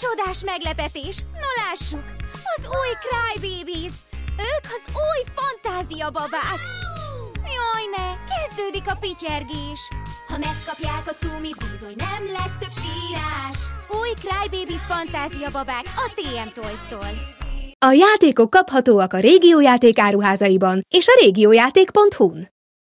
csodás meglepetés! No lássuk! Az új Crybabies! Ők az új fantázia babák! Jaj ne, kezdődik a pityergés! Ha megkapják a cumit, bizony nem lesz több sírás! Új Crybabies fantázia babák a TM Toys-tól! A játékok kaphatóak a régiójáték áruházaiban és a régiójáték.hu-n.